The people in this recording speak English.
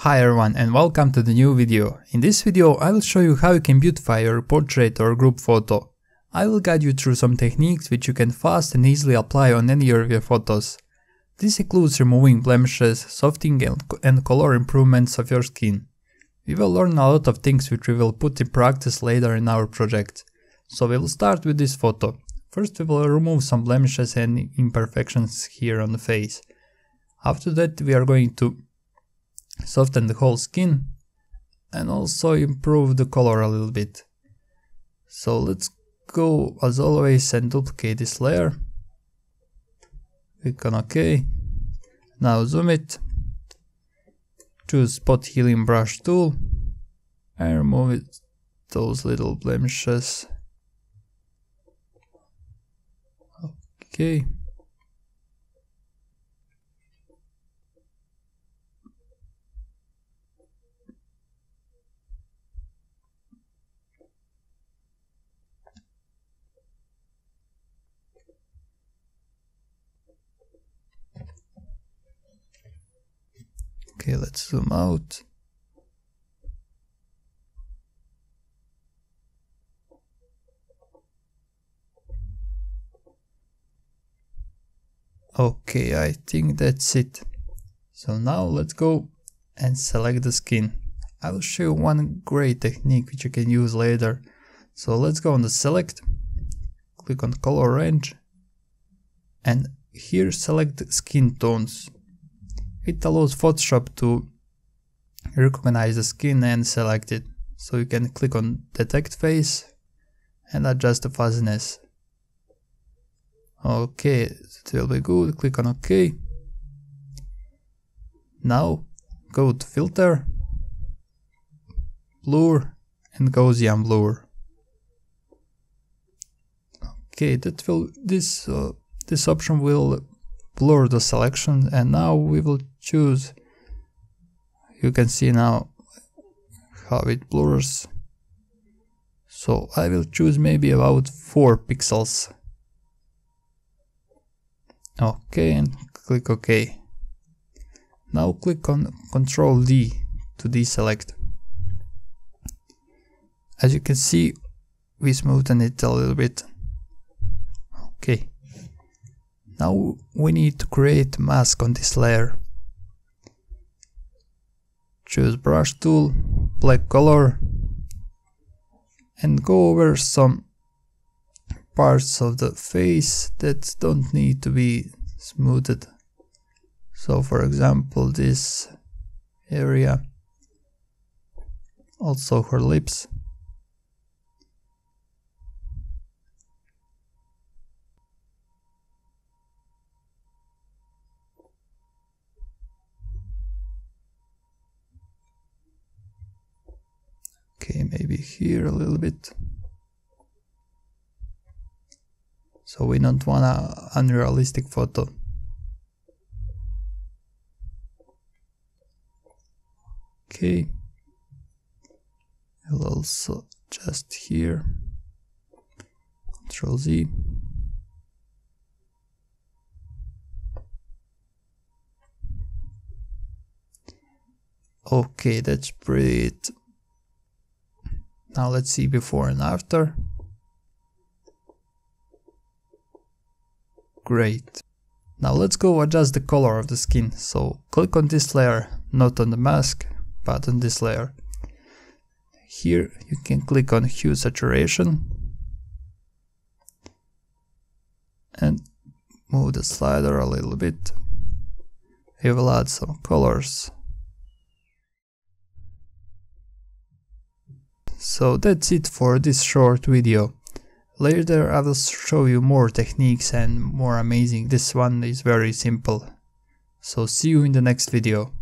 Hi everyone and welcome to the new video. In this video I will show you how you can beautify your portrait or group photo. I will guide you through some techniques which you can fast and easily apply on any of your photos. This includes removing blemishes, softening and color improvements of your skin. We will learn a lot of things which we will put in practice later in our project. So we will start with this photo. First we will remove some blemishes and imperfections here on the face. After that we are going to soften the whole skin and also improve the color a little bit. So let's go as always and duplicate this layer. Click on OK. Now zoom it. Choose spot healing brush tool and remove it, those little blemishes. Okay. Let's zoom out. Okay, I think that's it. So now let's go and select the skin. I will show you one great technique which you can use later. So let's go on the select, click on color range and here select skin tones. It allows Photoshop to recognize the skin and select it. So you can click on detect face and adjust the fuzziness. Okay, it will be good. Click on OK. Now go to filter, blur and Gaussian blur. Okay, that will this uh, this option will blur the selection and now we will choose. You can see now how it blurs. So I will choose maybe about 4 pixels. Ok and click ok. Now click on Ctrl D to deselect. As you can see we smoothen it a little bit. Okay now we need to create a mask on this layer. Choose brush tool, black color and go over some parts of the face that don't need to be smoothed. So for example this area, also her lips. Maybe here a little bit. So we don't want an unrealistic photo. Okay. I'll also just here. Control Z. Okay, that's pretty now let's see before and after. Great. Now let's go adjust the color of the skin. So click on this layer, not on the mask, but on this layer. Here you can click on hue saturation and move the slider a little bit. We will add some colors So that's it for this short video. Later I will show you more techniques and more amazing. This one is very simple. So see you in the next video.